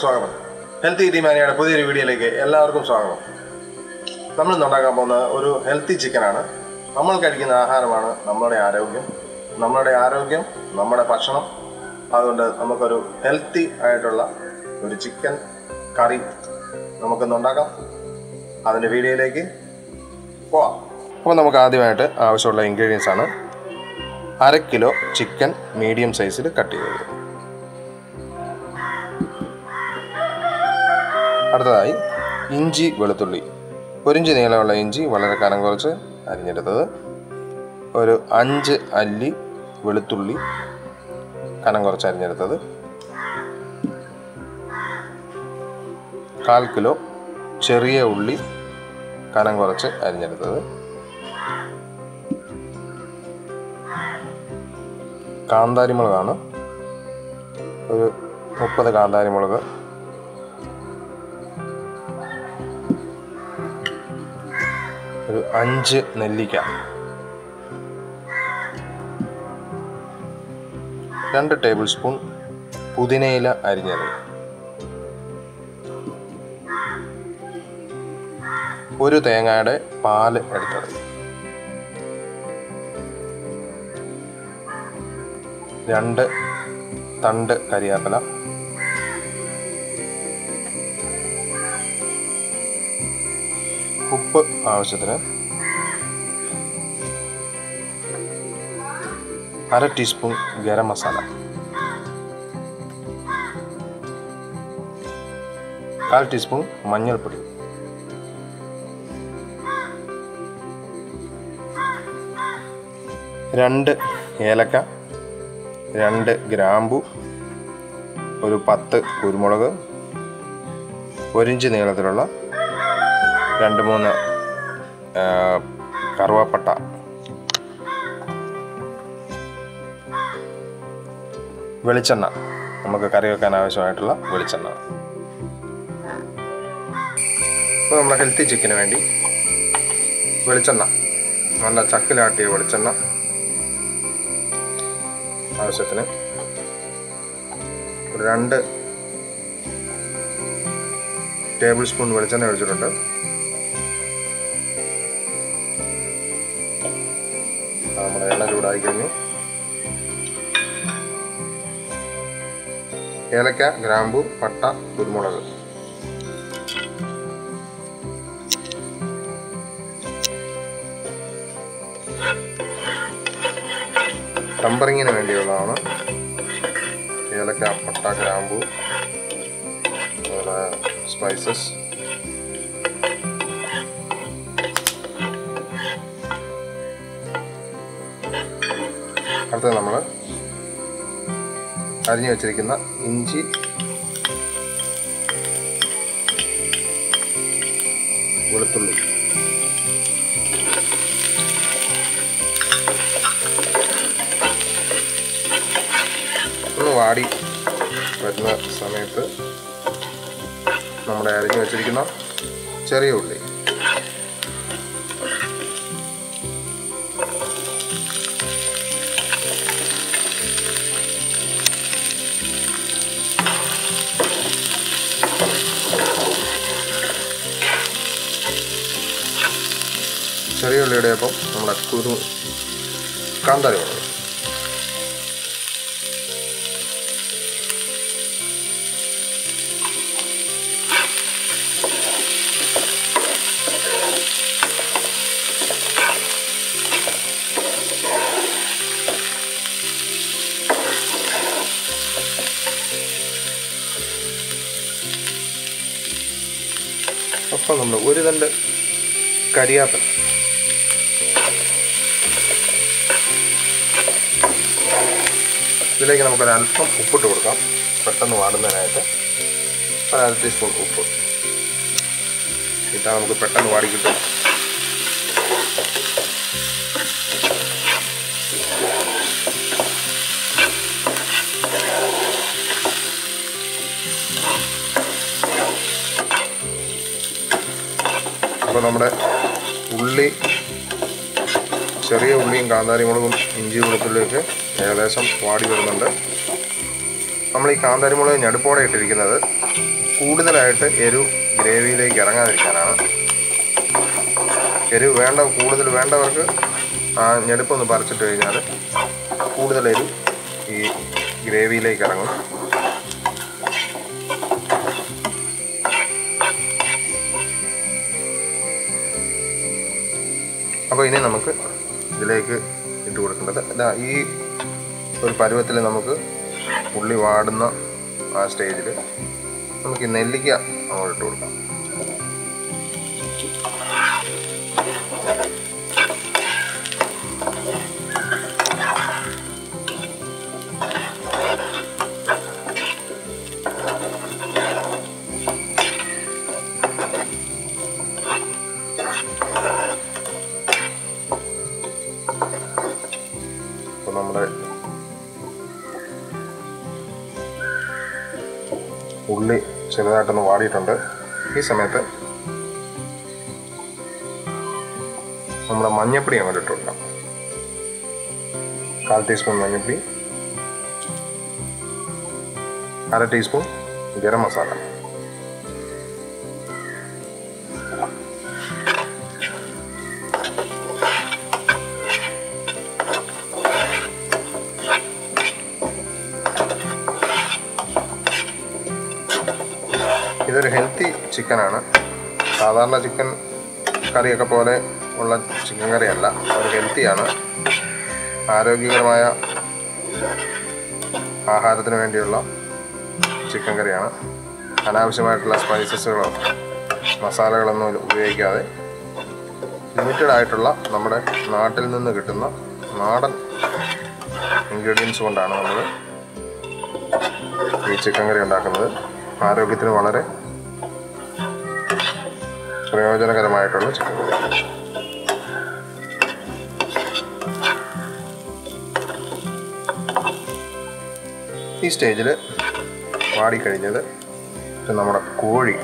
സ്വാഗതം. ഹെൽത്തി ഈറ്റി മാനിയുടെ പുതിയൊരു വീഡിയോയിലേക്ക് എല്ലാവർക്കും സ്വാഗതം. നമ്മൾ ഇന്ന് ഉണ്ടാക്കാൻ പോകുന്ന ഒരു ഹെൽത്തി ചിക്കനാണ് നമ്മൾ കഴിക്കുന്ന ആഹാരമാണ് നമ്മുടെ ആരോഗ്യം. നമ്മുടെ ആരോഗ്യം നമ്മുടെ ഭക്ഷണം. അതുകൊണ്ട് നമുക്കൊരു ഹെൽത്തി ആയിട്ടുള്ള ഒരു ചിക്കൻ കറി നമുക്കിന്ന് ഉണ്ടാക്കാം അതിന്റെ വീഡിയോയിലേക്ക് പോവാം. അപ്പോൾ നമുക്ക് ആദ്യമായിട്ട് ആവശ്യമുള്ള ഇൻഗ്രീഡിയൻസ് ആണ്. അര കിലോ ചിക്കൻ മീഡിയം സൈസിൽ കട്ട് ചെയ്തത്. അടുത്തതായി ഇഞ്ചി വെളുത്തുള്ളി. ഒരിഞ്ച് നീളമുള്ള ഇഞ്ചി വളരെ കനം കുറച്ച് അരിഞ്ഞെടുത്തത്. ഒരു അഞ്ച് അല്ലി വെളുത്തുള്ളി കനം കുറച്ച് അരിഞ്ഞെടുത്തത്. കാൽ കിലോ ചെറിയ ഉള്ളി കനം കുറച്ച് അരിഞ്ഞെടുത്തത്. കാന്താരി മുളകാണ് ഒരു മുപ്പത് കാന്താരി ഒരു അഞ്ച് നെല്ലിക്ക. രണ്ട് ടേബിൾ സ്പൂൺ പുതിനയില അരിഞ്ഞത്. ഒരു തേങ്ങയുടെ പാൽ എടുത്തത്. രണ്ട് തണ്ട് കരിയാപ്പല. ഉപ്പ് ആവശ്യത്തിന്. അര ടീസ്പൂൺ ഗരം മസാല. കാൽ ടീസ്പൂൺ മഞ്ഞൾപ്പൊടി. രണ്ട് ഏലക്ക രണ്ട് ഗ്രാമ്പു ഒരു പത്ത് കുരുമുളക് ഒരിഞ്ച് നീളത്തിലുള്ള രണ്ട് മൂന്ന് കറുവപ്പട്ട. വെളിച്ചെണ്ണ. നമുക്ക് കറി വെക്കാൻ ആവശ്യമായിട്ടുള്ള വെളിച്ചെണ്ണ. ഇപ്പോൾ നമ്മുടെ ഹെൽത്തി ചിക്കന് വേണ്ടി വെളിച്ചെണ്ണ. നല്ല ചക്കിലാട്ടിയ വെളിച്ചെണ്ണ ആവശ്യത്തിന്. ഒരു രണ്ട് ടേബിൾ സ്പൂൺ വെളിച്ചെണ്ണ ഒഴിച്ചിട്ടുണ്ട്. ഏലക്ക ഗ്രാമ്പു പട്ട കുരുമുളക്. ടംബറിങ്ങിന് വേണ്ടിയുള്ളതാണ്. ഏലക്ക പട്ട ഗ്രാമ്പു അതുപോലെ സ്പൈസസ് അടുത്തത് നമ്മൾ അരിഞ്ഞു വെച്ചിരിക്കുന്ന ഇഞ്ചി. വെളുത്തുള്ളി. ഒന്ന് വാടി വരുന്ന സമയത്ത് നമ്മുടെ അരിഞ്ഞു വെച്ചിരിക്കുന്ന ചെറിയ ഉള്ളി. ഒപ്പം നമ്മുടെ കുരു കാന്താരി മുളക് അപ്പം നമ്മൾ ഒരു തണ്ട് കരിയാപ്പല ഇതിലേക്ക് നമുക്കൊരല്പം ഉപ്പിട്ട് കൊടുക്കാം. പെട്ടെന്ന് വാടുന്നതിനായിട്ട്. ഒരു അര ടീസ്പൂൺ ഉപ്പ്. ഇട്ടാൽ നമുക്ക് പെട്ടെന്ന് വാടി അപ്പോൾ നമ്മുടെ ഉള്ളി ചെറിയ ഉള്ളിയും കാന്താരി മുളകും ഇഞ്ചി വെളുത്തുള്ളിയൊക്കെ ഏകദേശം വാടി വരുന്നുണ്ട്. നമ്മൾ ഈ കാന്താരി മുളക് ഞടുപ്പോടെ ഇട്ടിരിക്കുന്നത് കൂടുതലായിട്ട് എരിവ് ഗ്രേവിയിലേക്ക് ഇറങ്ങാതിരിക്കാനാണ്. എരിവ് വേണ്ട കൂടുതൽ വേണ്ടവർക്ക് ആ ഞെടുപ്പൊന്ന് പറിച്ചിട്ട് കഴിഞ്ഞാൽ കൂടുതൽ എരിവ് ഈ ഗ്രേവിയിലേക്ക് ഇറങ്ങും. അപ്പോൾ ഇനി നമുക്ക് ഇതിലേക്ക് ഇട്ട് കൊടുക്കേണ്ടത്. ഇതാ ഈ ഒരു പരുവത്തിൽ നമുക്ക് ഉള്ളി വാടുന്ന ആ സ്റ്റേജിൽ നമുക്ക് നെല്ലിക്ക അങ്ങോട്ട് ഇട്ട് കൊടുക്കാം. ചെറുതായിട്ടൊന്ന് വാടിയിട്ടുണ്ട് ഈ സമയത്ത് നമ്മുടെ മഞ്ഞപ്പൊടി അങ്ങോട്ട് ഇട്ട് കൊടുക്കാം കാൽ ടീസ്പൂൺ മഞ്ഞപ്പൊടി അര ടീസ്പൂൺ ഗരം മസാല. ഇതൊരു ഹെൽത്തി ചിക്കനാണ് സാധാരണ ചിക്കൻ കറിയൊക്കെ പോലെ ഉള്ള ചിക്കൻ കറിയല്ല ഒരു ഹെൽത്തിയാണ് ആരോഗ്യകരമായ ആഹാരത്തിന് വേണ്ടിയുള്ള ചിക്കൻ കറിയാണ്. അനാവശ്യമായിട്ടുള്ള സ്പൈസസുകളോ മസാലകളൊന്നും ഉപയോഗിക്കാതെ ലിമിറ്റഡ് ആയിട്ടുള്ള നമ്മുടെ നാട്ടിൽ നിന്ന് കിട്ടുന്ന നാടൻ ഇൻഗ്രീഡിയൻസ് കൊണ്ടാണ് നമ്മൾ ഈ ചിക്കൻ കറി ഉണ്ടാക്കുന്നത്. ആരോഗ്യത്തിന് വളരെ പ്രയോജനകരമായിട്ടുള്ള ചിക്കൻ ഈ സ്റ്റേജിൽ വാടിക്കഴിഞ്ഞത് നമ്മുടെ കോഴി.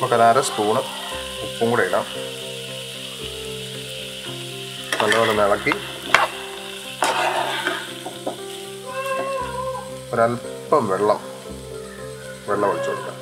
നമുക്കൊരു അര സ്പൂണ് ഉപ്പും കൂടെ ഇടാം. നല്ലപോലെ ഇളക്കി. ഒരല്പം വെള്ളം വെള്ളം ഒഴിച്ചു കൊടുക്കാം.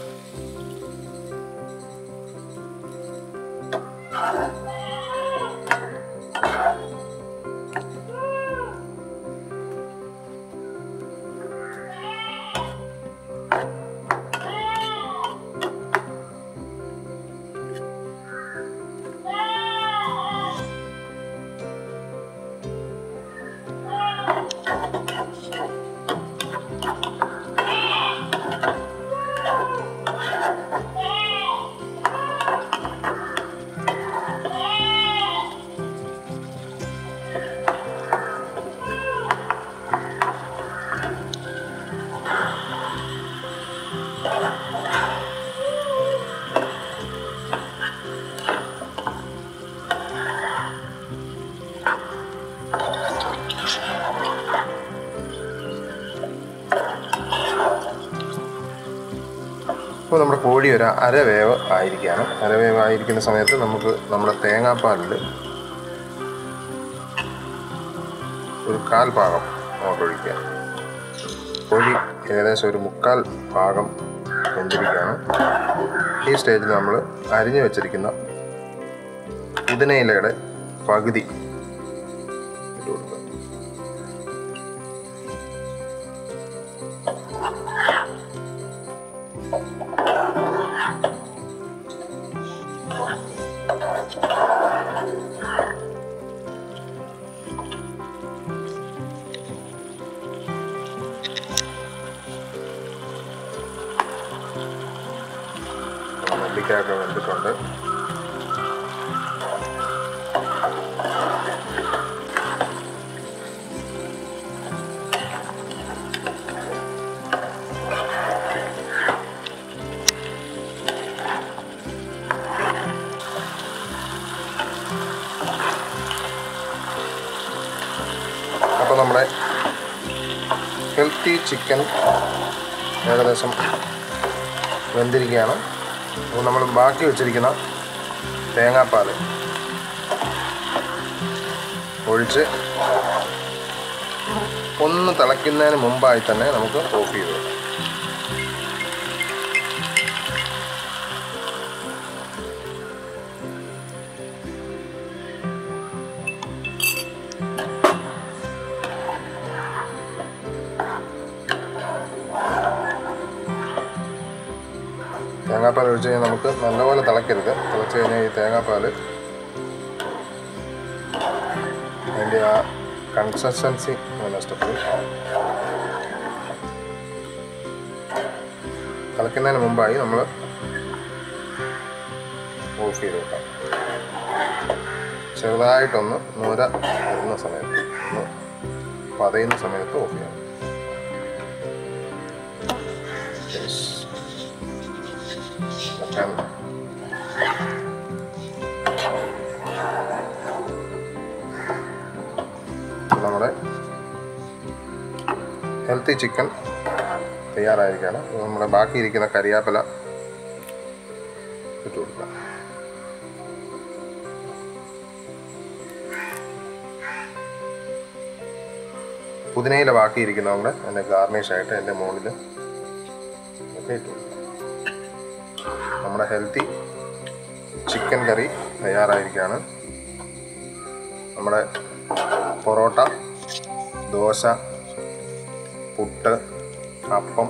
അരവേവ് ആയിരിക്കുകയാണ് അരവേവ് ആയിരിക്കുന്ന സമയത്ത് നമുക്ക് നമ്മുടെ തേങ്ങാപ്പാലിൽ ഒരു കാൽ ഭാഗം നമുക്ക് ഒഴിക്കുക കോഴി ഏകദേശം ഒരു മുക്കാൽ ഭാഗം വെന്തിരിക്കുകയാണ്. ഈ സ്റ്റേജിൽ നമ്മൾ അരിഞ്ഞു വെച്ചിരിക്കുന്ന പുതിനയിലയുടെ പകുതി ഇട്ട് കൊടുക്കുക നെല്ലിക്കായൊക്കെ വെന്തിട്ടുണ്ട് ഹെൽത്തി ചിക്കൻ ഏകദേശം വെന്തിരിക്കുകയാണ്. അപ്പോൾ നമ്മൾ ബാക്കി വെച്ചിരിക്കുന്ന തേങ്ങാപ്പാൽ ഒഴിച്ച് ഒന്ന് തിളയ്ക്കുന്നതിന് മുമ്പായി തന്നെ നമുക്ക് ഓഫ് ചെയ്ത് തേങ്ങാപ്പാൽ ഒഴിച്ച് കഴിഞ്ഞാൽ നമുക്ക് നല്ലപോലെ തിളക്കരുത്. തിളച്ച് കഴിഞ്ഞാൽ ഈ തേങ്ങാപ്പാൽ അതിന്റെ ആ കൺസിസ്റ്റൻസി നഷ്ടപ്പെടും. തിളയ്ക്കുന്നതിന് മുമ്പായി നമ്മൾ ഓഫ് ചെയ്ത് വെക്കാം. ചെറുതായിട്ടൊന്ന് നൂര വരുന്ന സമയത്ത് ഒന്ന് പതയുന്ന സമയത്ത് ഓഫ് ചെയ്യാം. നമ്മുടെ ഹെൽത്തി ചിക്കൻ തയ്യാറായിരിക്കുകയാണ്. നമ്മുടെ ബാക്കിയിരിക്കുന്ന കരിയാപ്പില ഇട്ട് കൊടുക്കാം. പുതിനയില ബാക്കിയിരിക്കുന്ന കൂടെ എന്റെ ഗാർണിഷായിട്ട് എന്റെ മുകളിൽ ഒക്കെ ഇട്ട് കൊടുക്കാം. നമ്മുടെ ഹെൽത്തി ചിക്കൻ കറി തയ്യാറായിരിക്കുകയാണ്. നമ്മുടെ പൊറോട്ട ദോശ പുട്ട് അപ്പം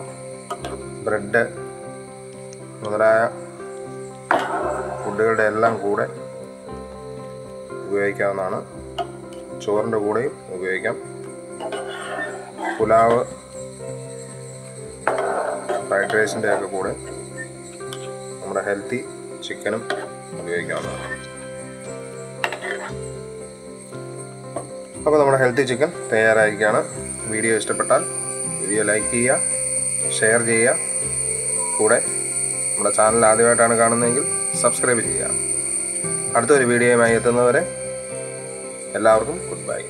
ബ്രെഡ് മുതലായ ഫുഡുകളുടെ എല്ലാം കൂടെ ഉപയോഗിക്കാവുന്നതാണ്. ചോറിന്റെ കൂടെയും ഉപയോഗിക്കാം. പുലാവ് ഫ്രൈഡ് റൈസിന്റെ ഒക്കെ കൂടെ നമ്മുടെ ഹെൽത്തി ചിക്കനും ഉപയോഗിക്കാവുന്നതാണ്. അപ്പോൾ നമ്മുടെ ഹെൽത്തി ചിക്കൻ തയ്യാറായിരിക്കുകയാണ്. വീഡിയോ ഇഷ്ടപ്പെട്ടാൽ വീഡിയോ ലൈക്ക് ചെയ്യുക ഷെയർ ചെയ്യുക. കൂടെ നമ്മുടെ ചാനൽ ആദ്യമായിട്ടാണ് കാണുന്നതെങ്കിൽ സബ്സ്ക്രൈബ് ചെയ്യുക. അടുത്തൊരു വീഡിയോയുമായി എത്തുന്നവരെ എല്ലാവർക്കും ഗുഡ് ബൈ.